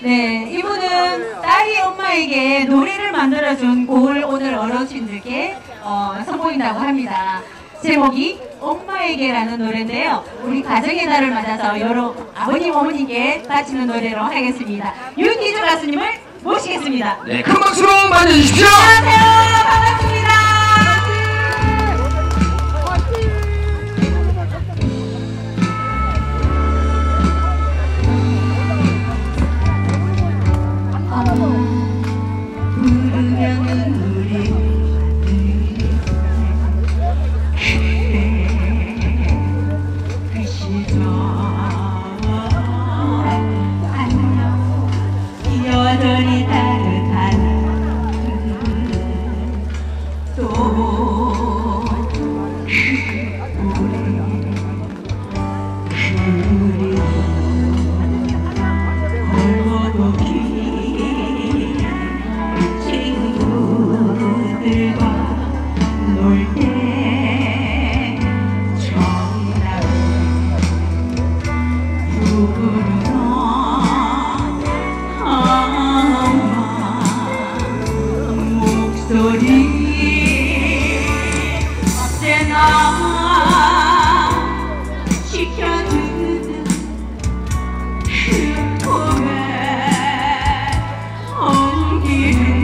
네, 이분은 딸이 엄마에게 노래를 만들어준 곡을 오늘 어르신들께 어, 선보인다고 합니다. 제목이 엄마에게라는 노래인데요. 우리 가정의 날을 맞아서 여러 아버님, 어머니께 바치는 노래로 하겠습니다. 윤기주 가수님을 모시겠습니다. 네, 큰 박수로 맞아주십시오. 안녕하세요. 여전 지켜주는 그 봄의 온기를